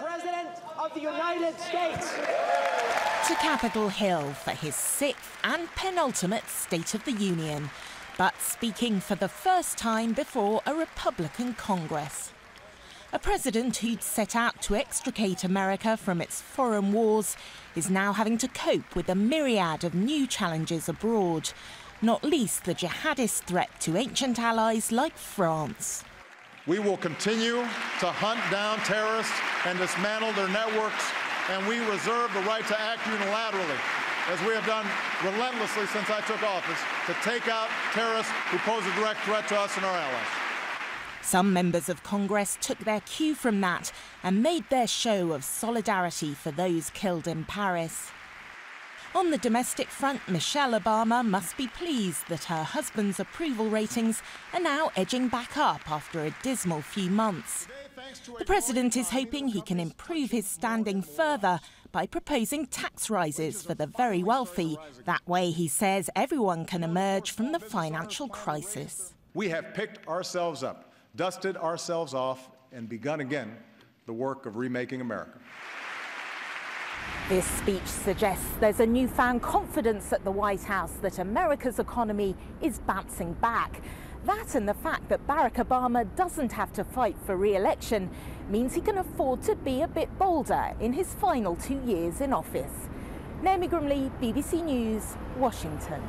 President of the United States. To Capitol Hill for his sixth and penultimate State of the Union, but speaking for the first time before a Republican Congress. A president who'd set out to extricate America from its foreign wars is now having to cope with a myriad of new challenges abroad, not least the jihadist threat to ancient allies like France. We will continue to hunt down terrorists and dismantle their networks, and we reserve the right to act unilaterally, as we have done relentlessly since I took office, to take out terrorists who pose a direct threat to us and our allies. Some members of Congress took their cue from that and made their show of solidarity for those killed in Paris. On the domestic front, Michelle Obama must be pleased that her husband's approval ratings are now edging back up after a dismal few months. The president is hoping he can improve his standing further by proposing tax rises for the very wealthy. That way, he says, everyone can emerge from the financial crisis. We have picked ourselves up dusted ourselves off, and begun again the work of remaking America. This speech suggests there's a newfound confidence at the White House that America's economy is bouncing back. That and the fact that Barack Obama doesn't have to fight for re-election means he can afford to be a bit bolder in his final two years in office. Naomi Grimley, BBC News, Washington.